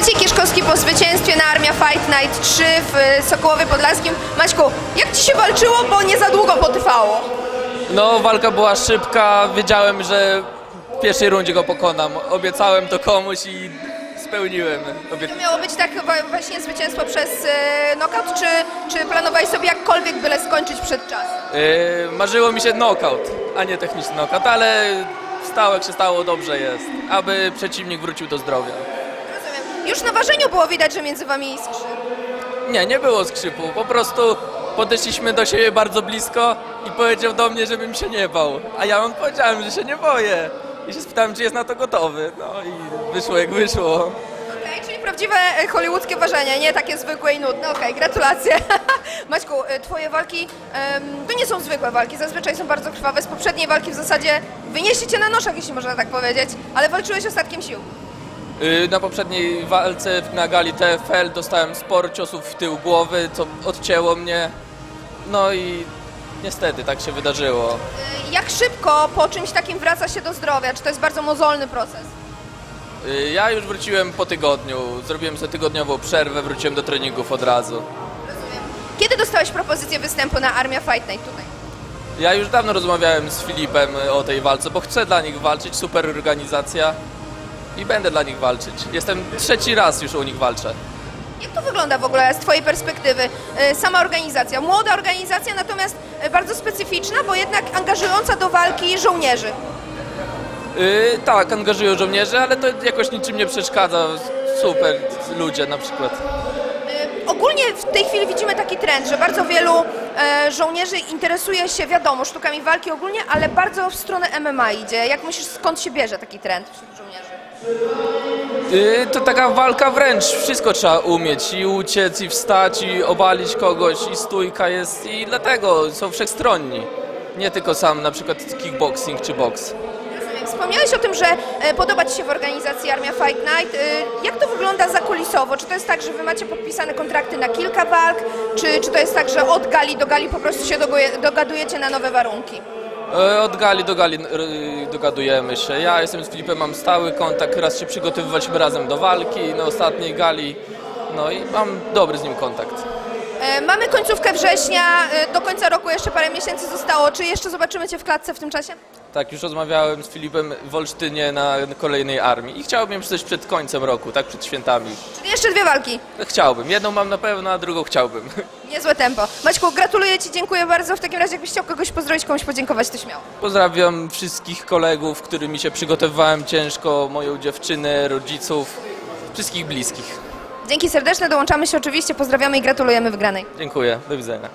Maciej Kieszkowski po zwycięstwie na Armia Fight Night 3 w y, Sokołowie Podlaskim. Maćku, jak Ci się walczyło, bo nie za długo potrwało? No, walka była szybka, wiedziałem, że w pierwszej rundzie go pokonam. Obiecałem to komuś i spełniłem. Obiet... Miało być tak właśnie zwycięstwo przez y, knockout, czy, czy planowałeś sobie jakkolwiek byle skończyć przed czasem? Yy, marzyło mi się knockout, a nie techniczny knockout, ale stało jak się stało, dobrze jest. Aby przeciwnik wrócił do zdrowia. Już na ważeniu było widać, że między Wami iskrzy. Nie, nie było skrzypu, po prostu podeszliśmy do siebie bardzo blisko i powiedział do mnie, żebym się nie bał. A ja mu powiedziałem, że się nie boję. I się spytałem, czy jest na to gotowy. No i wyszło jak wyszło. Okej, czyli prawdziwe e, hollywoodzkie ważenie, nie takie zwykłe i nudne. Okej, gratulacje. Maćku, e, twoje walki em, to nie są zwykłe walki, zazwyczaj są bardzo krwawe. Z poprzedniej walki w zasadzie wynieśli cię na noszach, jeśli można tak powiedzieć, ale walczyłeś ostatkiem sił. Yy, Na poprzedniej walce na gali TFL dostałem sporo ciosów w tył głowy, co odcięło mnie. No i niestety tak się wydarzyło. E, Jak szybko po czymś takim wraca się do zdrowia? Czy to jest bardzo mozolny proces? Yy, Ja już wróciłem po tygodniu. Zrobiłem sobie tygodniową przerwę, wróciłem do treningów od razu. Rozumiem. Kiedy dostałeś propozycję występu na Armia Fight Night tutaj? Ja już dawno rozmawiałem z Filipem o tej walce, bo chcę dla nich walczyć, super organizacja i będę dla nich walczyć. Jestem trzeci raz już u nich walczę. Jak to wygląda w ogóle z Twojej perspektywy? E, Sama organizacja, młoda organizacja, natomiast e, bardzo specyficzna, bo jednak angażująca do walki żołnierzy. Yy, tak, angażują żołnierzy, ale to jakoś niczym nie przeszkadza. Super ludzie na przykład. E, Ogólnie w tej chwili widzimy taki trend, że bardzo wielu żołnierzy interesuje się, wiadomo, sztukami walki ogólnie, ale bardzo w stronę MMA idzie. Jak myślisz, skąd się bierze taki trend wśród żołnierzy? Yy, to taka walka wręcz, wszystko trzeba umieć i uciec, i wstać, i obalić kogoś, i stójka jest, i dlatego są wszechstronni. Nie tylko sam na przykład kickboxing czy boks. Wspomniałeś o tym, że e, podoba Ci się w organizacji Armia Fight Night. E, Jak to wygląda zakulisowo? Czy to jest tak, że Wy macie podpisane kontrakty na kilka walk, czy, czy to jest tak, że od gali do gali po prostu się dogadujecie na nowe warunki? E, Od gali do gali r- dogadujemy się. Ja jestem z Filipem, mam stały kontakt, raz się przygotowywaliśmy razem do walki na ostatniej gali. No i mam dobry z nim kontakt. E, Mamy końcówkę września, e, do końca roku jeszcze parę miesięcy zostało. Czy jeszcze zobaczymy Cię w klatce w tym czasie? Tak, już rozmawiałem z Filipem w Olsztynie na kolejnej armii i chciałbym coś przed końcem roku, tak przed świętami. Czyli jeszcze dwie walki. Chciałbym, jedną mam na pewno, a drugą chciałbym. Niezłe tempo. Maćku, gratuluję Ci, dziękuję bardzo. W takim razie, jakbyś chciał kogoś pozdrowić, komuś podziękować, to śmiało. Pozdrawiam wszystkich kolegów, którymi się przygotowywałem ciężko, moją dziewczynę, rodziców, wszystkich bliskich. Dzięki serdeczne, dołączamy się oczywiście, pozdrawiamy i gratulujemy wygranej. Dziękuję, do widzenia.